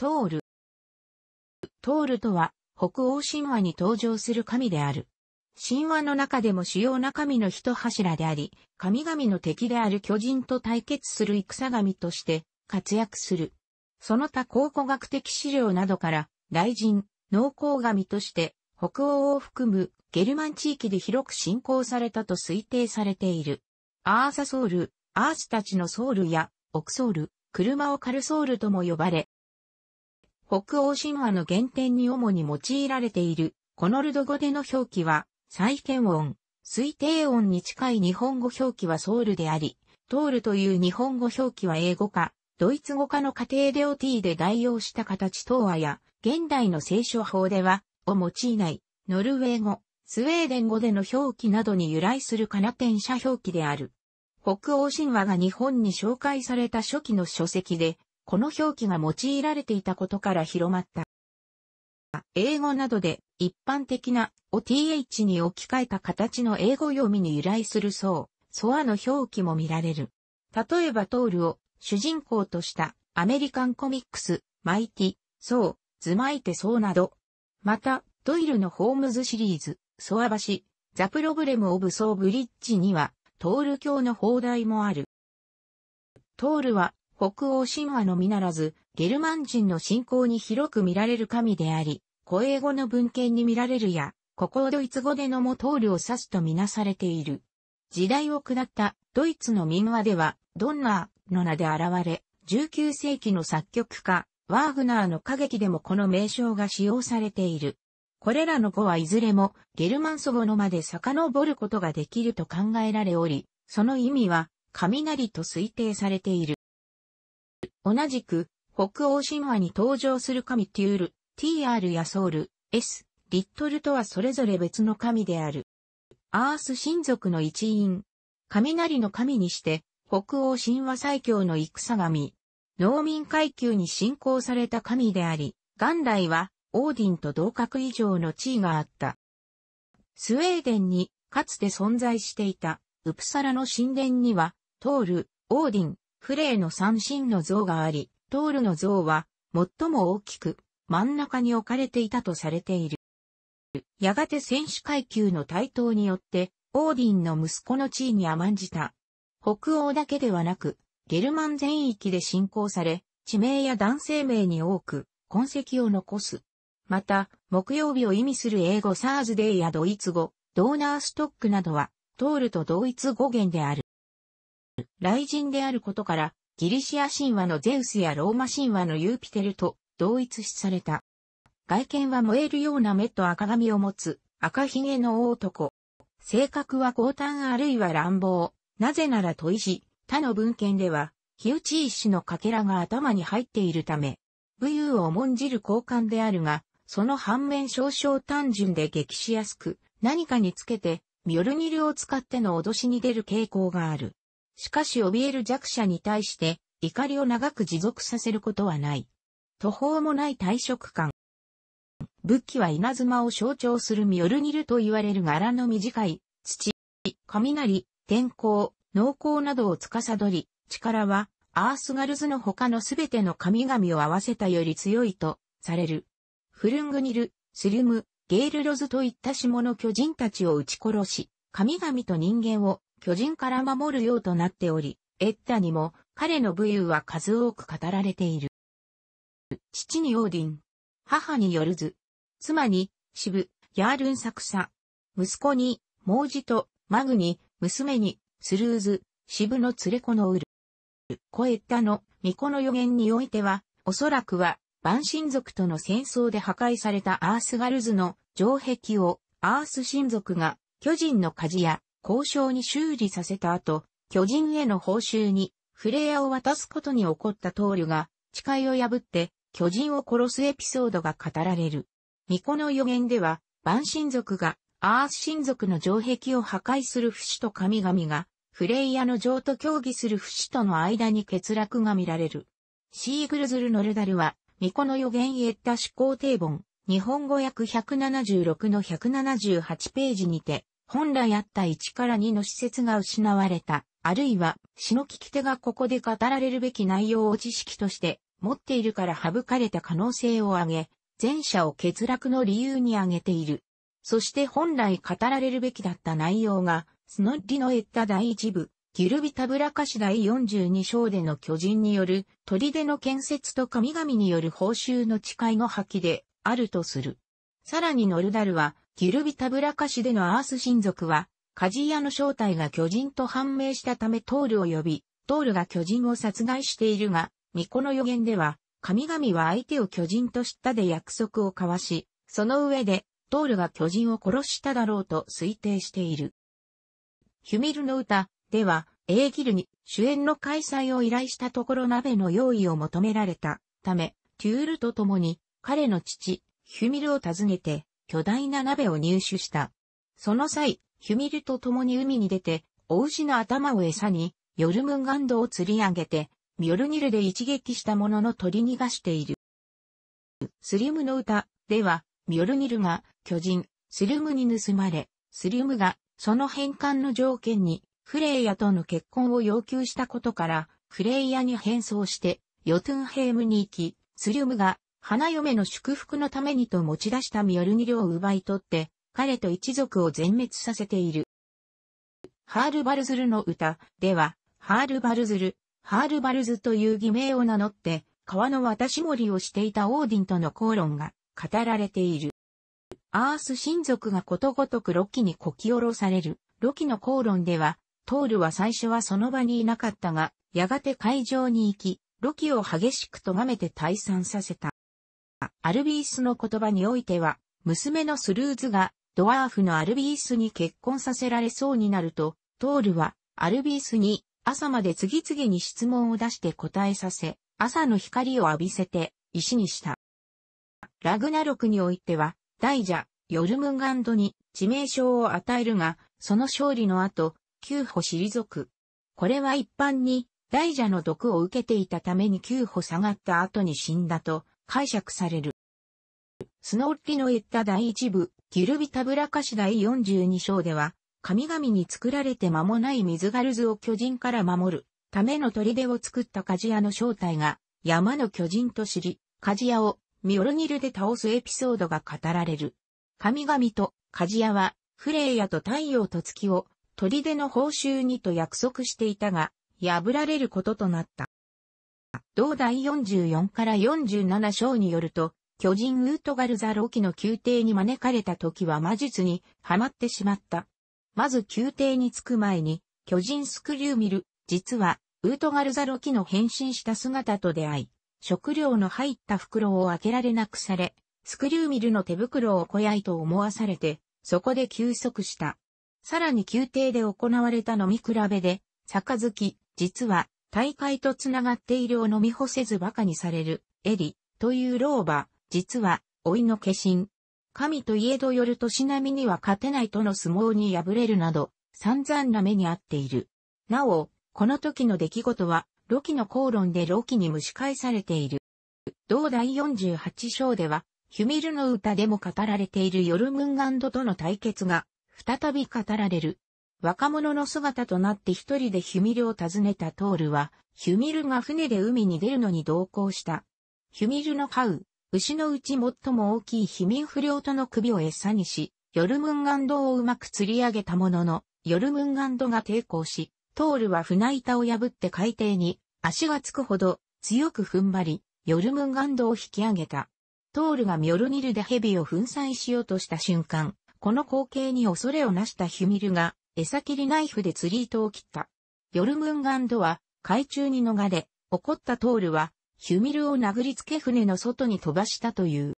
トール。トールとは、北欧神話に登場する神である。神話の中でも主要な神の一柱であり、神々の敵である巨人と対決する戦神として活躍する。その他考古学的資料などから、雷神、農耕神として北欧を含むゲルマン地域で広く信仰されたと推定されている。アーサソウル、アースたちのソウルやオクソウル、車をカルソウルとも呼ばれ、北欧神話の原点に主に用いられている。コノルド語での表記は、再検音、推定音に近い日本語表記はソウルであり、トールという日本語表記は英語か、ドイツ語化の過程で OT で代用した形等はや、現代の聖書法では、を用いない、ノルウェー語、スウェーデン語での表記などに由来するカナテン社表記である。北欧神話が日本に紹介された初期の書籍で、この表記が用いられていたことから広まった。英語などで一般的な th に置き換えた形の英語読みに由来するソー、ソアの表記も見られる。例えばトールを主人公としたアメリカンコミックス、マイティ、ソー、 The Mighty Thor など。また、ドイルのホームズシリーズ、ソア橋、 The Problem of Thor Bridge にはトール教の砲台もある。トールは北欧神話のみならず、ゲルマン人の信仰に広く見られる神であり、古英語の文献に見られるや、ここドイツ語でのもトールを指すとみなされている。時代を下ったドイツの民話では、ドンナーの名で現れ、19世紀の作曲家、ワーグナーの歌劇でもこの名称が使用されている。これらの語はいずれもゲルマン祖語のまで遡ることができると考えられおり、その意味は雷と推定されている。同じく北欧神話に登場する神テュール、TR やソウル、S、リットルとはそれぞれ別の神である。アース神族の一員。雷の神にして、北欧神話最強の戦神。農民階級に信仰された神であり、元来はオーディンと同格以上の地位があった。スウェーデンにかつて存在していたウプサラの神殿にはトール、オーディン、フレーの三神の像があり、トールの像は最も大きく真ん中に置かれていたとされている。やがて選手階級の台頭によってオーディンの息子の地位に甘んじた。北欧だけではなく、ゲルマン全域で信仰され、地名や男性名に多く痕跡を残す。また、木曜日を意味する英語サーズデイやドイツ語、ドーナーストックなどは、トールと同一語源である。雷神であることから、ギリシア神話のゼウスやローマ神話のユーピテルと同一視された。外見は燃えるような目と赤髪を持つ赤ひげの大男。性格は高端あるいは乱暴。なぜなら問い字、他の文献では、火打ち石のかけらが頭に入っているため、武勇を重んじる交換であるが、その反面少々単純で激しやすく、何かにつけて、ミョルニルを使っての脅しに出る傾向がある。しかし怯える弱者に対して、怒りを長く持続させることはない。途方もない退職感。仏器は稲妻を象徴するミョルニルと言われる柄の短い土、雷、天候、農耕などを司り、力はアースガルズの他のすべての神々を合わせたより強いとされる。フルングニル、スリム、ゲールロズといった下の巨人たちを撃ち殺し、神々と人間を巨人から守るようとなっており、エッタにも彼の武勇は数多く語られている。父にオーディン、母にヨルズ、妻にシブ、ヤールンサクサ、息子にモージとマグに、娘にスルーズ、シブの連れ子のウル。コエッタの巫女の予言においては、おそらくは万神族との戦争で破壊されたアースガルズの城壁をアース神族が巨人の火事や交渉に修理させた後、巨人への報酬にフレアを渡すことに起こったトールが誓いを破って巨人を殺すエピソードが語られる。巫女の予言では、万神族がアース神族の城壁を破壊する不死と神々がフレイヤの城と協議する不死との間に欠落が見られる。シーグルズル・ノルダルは巫女の予言エッタ思考定本、日本語訳176の178ページにて、本来あった1から2の施設が失われた、あるいは死の聞き手がここで語られるべき内容を知識として持っているから省かれた可能性を挙げ、前者を欠落の理由に挙げている。そして本来語られるべきだった内容が、スノッリのエッタ第一部、ギルビタブラカシ第42章での巨人による砦の建設と神々による報酬の誓いの破棄であるとする。さらにノルダルは、ギルビタブラカシでのアース親族は、カジヤの正体が巨人と判明したためトールを呼び、トールが巨人を殺害しているが、巫女の予言では、神々は相手を巨人と知ったで約束を交わし、その上で、トールが巨人を殺しただろうと推定している。ヒュミルの歌、では、エーギルに主演の開催を依頼したところ鍋の用意を求められたため、テュールと共に彼の父、ヒュミルを訪ねて巨大な鍋を入手した。その際、ヒュミルと共に海に出て、お牛の頭を餌に、ヨルムンガンドを釣り上げて、ミョルニルで一撃したものの取り逃がしている。スリムの歌では、ミョルニルが巨人、スリムに盗まれ、スリムがその返還の条件にフレイヤとの結婚を要求したことから、フレイヤに変装して、ヨトゥンヘームに行き、スリムが、花嫁の祝福のためにと持ち出したミョルニルを奪い取って、彼と一族を全滅させている。ハールバルズルの歌では、ハールバルズル、ハールバルズという偽名を名乗って、川の渡し森をしていたオーディンとの口論が語られている。アース親族がことごとくロキにこき下ろされる。ロキの口論では、トールは最初はその場にいなかったが、やがて会場に行き、ロキを激しく咎めて退散させた。アルビースの言葉においては、娘のスルーズがドワーフのアルビースに結婚させられそうになると、トールはアルビースに朝まで次々に質問を出して答えさせ、朝の光を浴びせて石にした。ラグナロクにおいては、大蛇、ヨルムンガンドに致命傷を与えるが、その勝利の後、旧歩退く。これは一般に大蛇の毒を受けていたために旧歩下がった後に死んだと解釈される。スノーリの言った第一部、ギルビタブラカシ第42章では、神々に作られて間もない水ガルズを巨人から守るための砦を作った鍛冶屋の正体が山の巨人と知り、鍛冶屋をミオルニルで倒すエピソードが語られる。神々と鍛冶屋はフレイヤと太陽と月を砦の報酬にと約束していたが、破られることとなった。同第44から47章によると、巨人ウートガルザロキの宮廷に招かれた時は魔術にはまってしまった。まず宮廷に着く前に、巨人スクリューミル、実は、ウートガルザロキの変身した姿と出会い、食料の入った袋を開けられなくされ、スクリューミルの手袋を小やいと思わされて、そこで休息した。さらに宮廷で行われた飲み比べで、杯、実は大会とつながっているを飲み干せず馬鹿にされる、エリ、という老婆、実は、老いの化身。神といえどよる年並みには勝てないとの相撲に敗れるなど、散々な目にあっている。なお、この時の出来事は、ロキの口論でロキに蒸し返されている。同第48章では、ヒュミルの歌でも語られているヨルムンガンドとの対決が、再び語られる。若者の姿となって一人でヒュミルを訪ねたトールは、ヒュミルが船で海に出るのに同行した。ヒュミルの飼う、牛のうち最も大きいヒミン不良との首を餌にし、ヨルムンガンドをうまく釣り上げたものの、ヨルムンガンドが抵抗し、トールは船板を破って海底に足がつくほど強く踏ん張り、ヨルムンガンドを引き上げた。トールがミョルニルで蛇を粉砕しようとした瞬間、この光景に恐れをなしたヒュミルが、餌切りナイフで釣り糸を切った。ヨルムンガンドは、海中に逃れ、怒ったトールは、ヒュミルを殴りつけ船の外に飛ばしたという。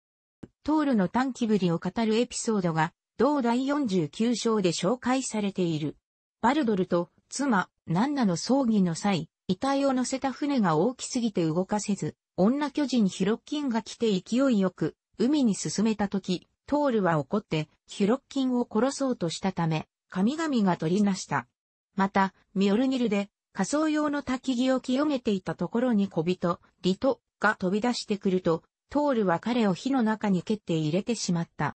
トールの短気ぶりを語るエピソードが、同第49章で紹介されている。バルドルと妻、ナンナの葬儀の際、遺体を乗せた船が大きすぎて動かせず、女巨人ヒロッキンが来て勢いよく、海に進めたとき、トールは怒ってヒロッキンを殺そうとしたため、神々が取りなした。また、ミオルニルで仮装用の焚き木を清めていたところに小人、リトが飛び出してくると、トールは彼を火の中に蹴って入れてしまった。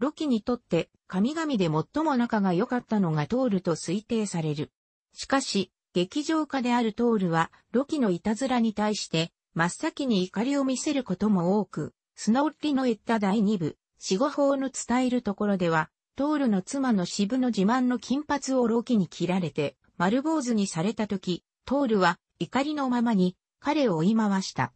ロキにとって神々で最も仲が良かったのがトールと推定される。しかし、劇場家であるトールは、ロキのいたずらに対して、真っ先に怒りを見せることも多く、スノーリの言った第二部、死後法の伝えるところでは、トールの妻の渋の自慢の金髪をロキに切られて、丸坊主にされた時、トールは怒りのままに彼を追い回した。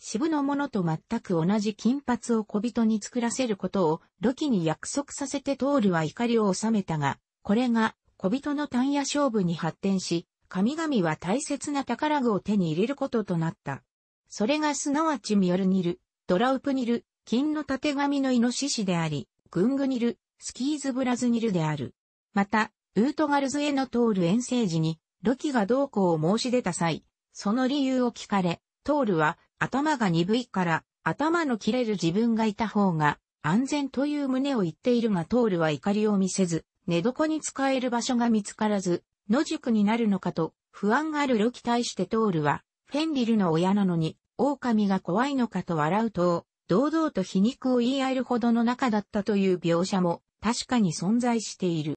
渋のものと全く同じ金髪を小人に作らせることをロキに約束させてトールは怒りを収めたが、これが小人の単野勝負に発展し、神々は大切な宝具を手に入れることとなった。それがすなわちミョルニル、ドラウプニル、金の縦紙のイノシシであり、グングニル、スキーズブラズニルである。また、ウートガルズへの通る遠征時に、ロキが同行を申し出た際、その理由を聞かれ、トールは頭が鈍いから頭の切れる自分がいた方が安全という旨を言っているがトールは怒りを見せず、寝床に使える場所が見つからず、野宿になるのかと不安があるロキ対してトールは、フェンリルの親なのに、狼が怖いのかと笑うと、堂々と皮肉を言い合えるほどの仲だったという描写も確かに存在している。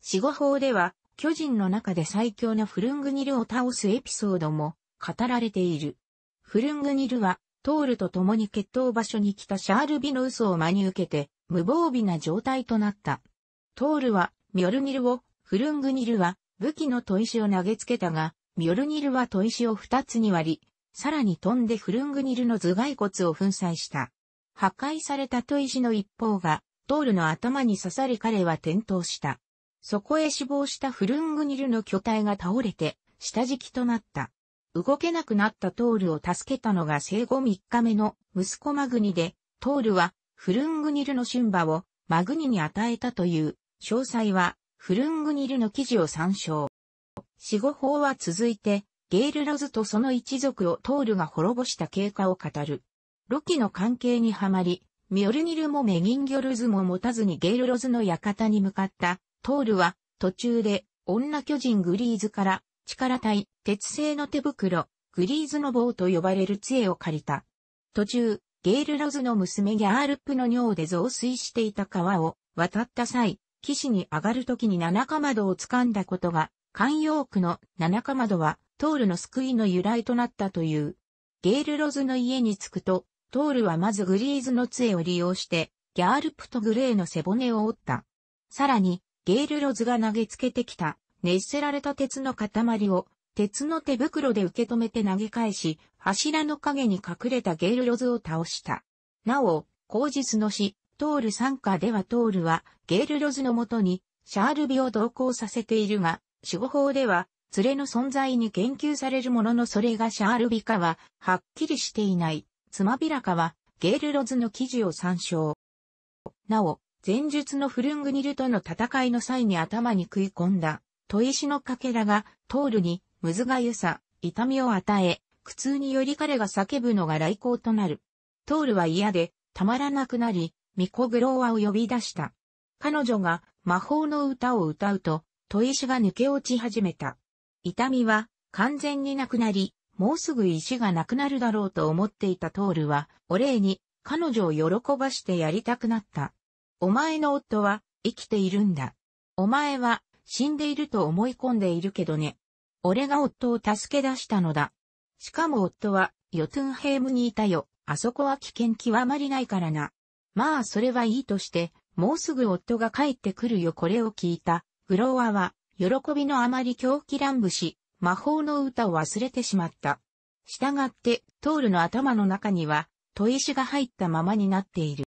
死後法では、巨人の中で最強なフルングニルを倒すエピソードも語られている。フルングニルは、トールと共に決闘場所に来たシャールビの嘘を真に受けて、無防備な状態となった。トールは、ミョルニルを、フルングニルは、武器の砥石を投げつけたが、ミョルニルは砥石を二つに割り、さらに飛んでフルングニルの頭蓋骨を粉砕した。破壊された砥石の一方が、トールの頭に刺さり彼は転倒した。そこへ死亡したフルングニルの巨体が倒れて、下敷きとなった。動けなくなったトールを助けたのが生後3日目の息子マグニで、トールはフルングニルの春馬をマグニに与えたという、詳細はフルングニルの記事を参照。死後法は続いて、ゲールロズとその一族をトールが滅ぼした経過を語る。ロキの関係にはまり、ミョルニルもメギンギョルズも持たずにゲールロズの館に向かったトールは途中で女巨人グリーズから力体、鉄製の手袋、グリーズの棒と呼ばれる杖を借りた。途中、ゲールロズの娘ギャールップの尿で増水していた川を渡った際、岸に上がるときに七かまどを掴んだことが、慣用句の七かまどはトールの救いの由来となったという。ゲールロズの家に着くと、トールはまずグリーズの杖を利用して、ギャールプとグレーの背骨を折った。さらに、ゲールロズが投げつけてきた、熱せられた鉄の塊を、鉄の手袋で受け止めて投げ返し、柱の影に隠れたゲールロズを倒した。なお、後日の死、トール参加ではトールは、ゲールロズのもとに、シャールビを同行させているが、守護法では、連れの存在に研究されるもののそれがシャールビかは、はっきりしていない。つまびらかは、ゲールロズの記事を参照。なお、前述のフルングニルとの戦いの際に頭に食い込んだ、砥石のかけらが、トールに、むずがゆさ、痛みを与え、苦痛により彼が叫ぶのが来航となる。トールは嫌で、たまらなくなり、ミコグローワを呼び出した。彼女が魔法の歌を歌うと、砥石が抜け落ち始めた。痛みは完全になくなり、もうすぐ石がなくなるだろうと思っていたトールは、お礼に彼女を喜ばしてやりたくなった。お前の夫は生きているんだ。お前は死んでいると思い込んでいるけどね。俺が夫を助け出したのだ。しかも夫はヨトゥンヘームにいたよ。あそこは危険極まりないからな。まあそれはいいとして、もうすぐ夫が帰ってくるよこれを聞いた。グローワは、喜びのあまり狂気乱舞し、魔法の歌を忘れてしまった。したがって、トールの頭の中には、砥石が入ったままになっている。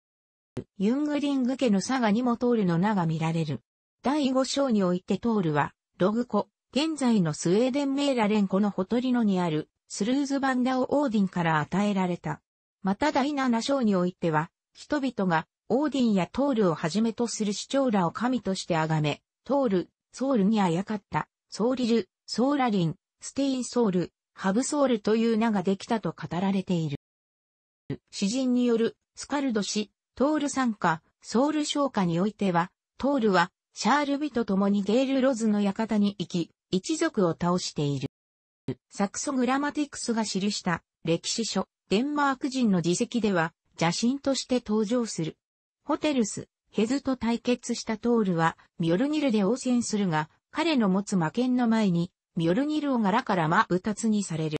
ユングリング家の佐賀にもトールの名が見られる。第5章においてトールは、ログコ、現在のスウェーデンメーラレンコのほとりのにある、スルーズバンダをオーディンから与えられた。また第7章においては、人々が、オーディンやトールをはじめとする主張らを神として崇め、トール、ソウルにあやかった、ソーリル、ソーラリン、ステインソール、ハブソールという名ができたと語られている。詩人によるスカルド氏、トール参加、ソウル昇華においては、トールはシャールビと共にゲールロズの館に行き、一族を倒している。サクソグラマティクスが記した歴史書、デンマーク人の事績では、邪神として登場する。ホテルス、ヘズと対決したトールは、ミョルニルで応戦するが、彼の持つ魔剣の前に、ミョルニルを柄から真二つにされる。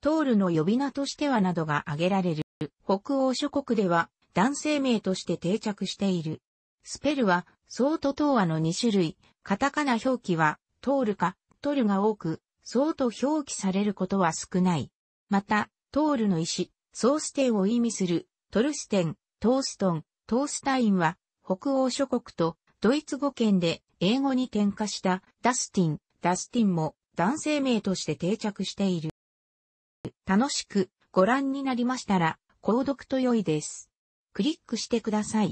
トールの呼び名としてはなどが挙げられる。北欧諸国では男性名として定着している。スペルは、ソートトーアの2種類、カタカナ表記は、トールか、トルが多く、ソート表記されることは少ない。また、トールの石、ソーステンを意味する、トルステン、トーストン、トースタインは、北欧諸国とドイツ語圏で英語に転化したダスティン、ダスティンも男性名として定着している。楽しくご覧になりましたら、購読と良いです。クリックしてください。